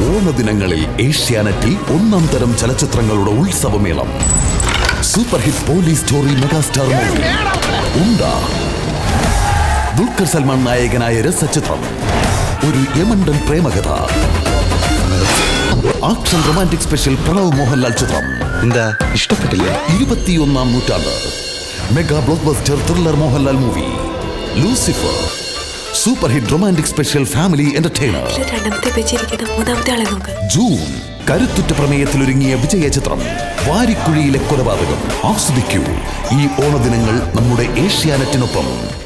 ഓണദിനങ്ങളിൽ ഏഷ്യാനെറ്റിൽ ഒന്നാം തരം ചലച്ചിത്രങ്ങളുടെ ഉത്സവമേളം. Super hit police story megastar movie. Unda. Dulquer Salmaan നായകനായ രസചിത്രം Oru Yamandan Premakadha. Action romantic special Pranav Mohanlal ചിത്രം. എന്താ ഇഷ്ടപ്പെട്ടില്ല? Irupathiyonnam Noottandu. Mega blockbuster thriller Mohanlal movie. Lucifer. Super hit romantic special family entertainer. June കരുത്തുറ്റ പ്രമേയത്തിൽ ഒരുങ്ങിയ വിജയ ചിത്രം വാരിക്കുഴിയിലെ കൊലപാതകം. ആസ്വദിക്കൂ. ഈ ഓണദിനങ്ങൾ നമ്മുടെ ഏഷ്യാനെറ്റിനൊപ്പം.